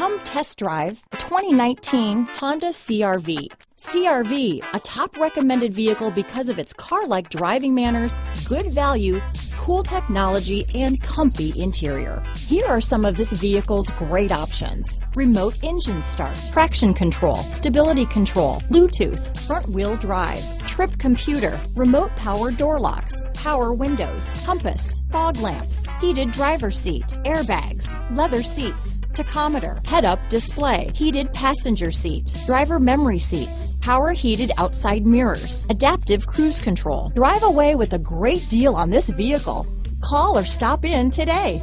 Come test drive the 2019 Honda CRV. CRV, a top recommended vehicle because of its car-like driving manners, good value, cool technology, and comfy interior. Here are some of this vehicle's great options. Remote engine start, traction control, stability control, Bluetooth, front wheel drive, trip computer, remote power door locks, power windows, compass, fog lamps, heated driver seat, airbags, leather seats, tachometer, head-up display, heated passenger seat, driver memory seats, power heated outside mirrors, adaptive cruise control. Drive away with a great deal on this vehicle. Call or stop in today.